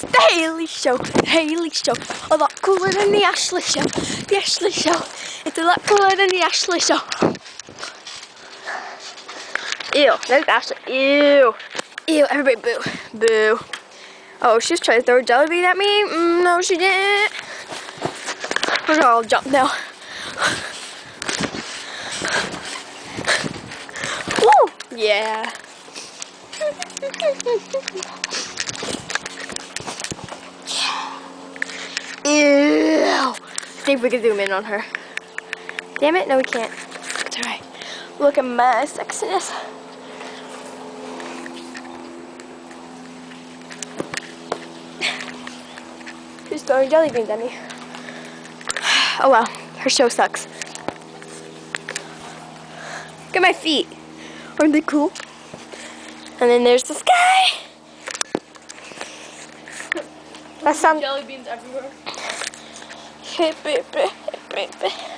It's the Haley Show. The Haley Show. A lot cooler than the Ashley Show. The Ashley Show. It's a lot cooler than the Ashley Show. Ew. There's Ashley. Ew. Ew. Everybody boo. Boo. Oh, she's trying to throw a jelly bean at me? Mm, no, she didn't. We're all jump now. Woo! Yeah. Ew. See if we can zoom in on her. Damn it, no we can't. It's alright. Look at my sexiness. Who's throwing jelly beans at me? Oh well, her show sucks. Look at my feet. Aren't they cool? And then there's the sky. That sounds Jelly beans everywhere. Hip, hip, hip, hip.